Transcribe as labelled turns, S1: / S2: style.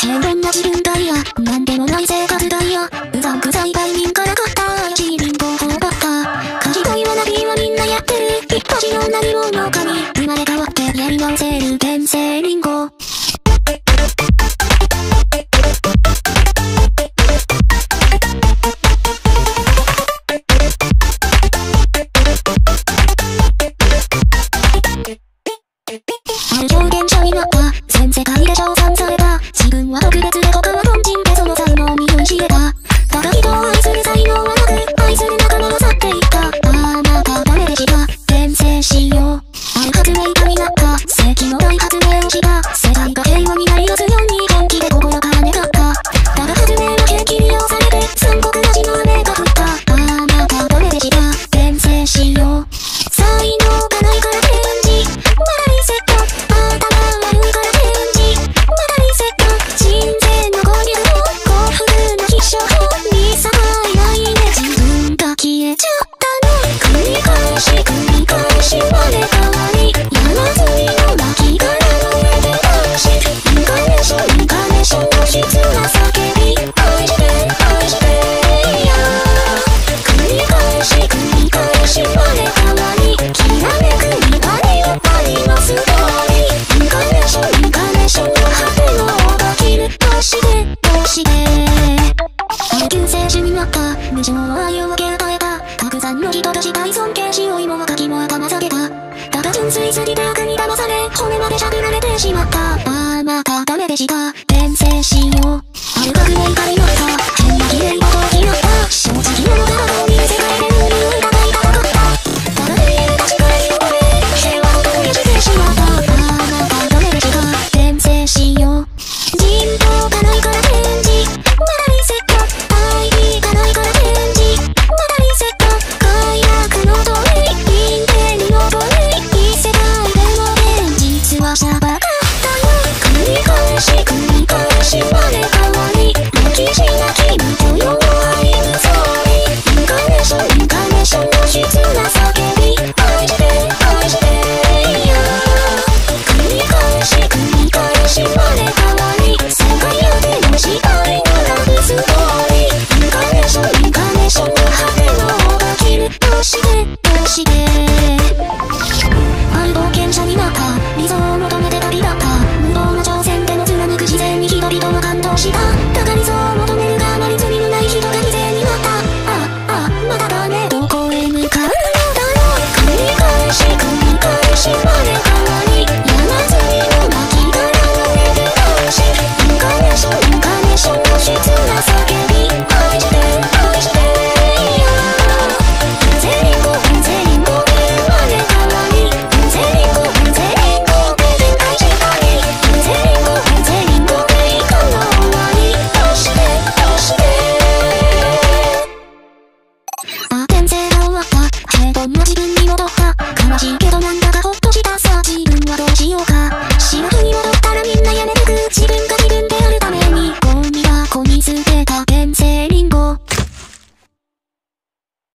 S1: 平凡な自分だよ、なんでもない生活だよ。うざんくさい売人から買った怪しいリンゴを頬張った。家事と言わなびはみんなやってる。一発の何者かに生まれ変わってやり直せる天性ちゃったの繰り返し繰り返し生まれ変わり山積みの泣き殻の上で男子インカネーションインカネーションの質な叫び愛して愛してや繰り返し繰り返し生まれ変わりきらめく光をあります通りインカネーションインカネーションの果てのが切る。どうしてどうしてある。救世主になった無情の愛を分け愛尊敬しよいも若きも頭下げたただ純粋すぎて悪に騙され骨までしゃぶられてしまったああまたダメでした転生しようじけど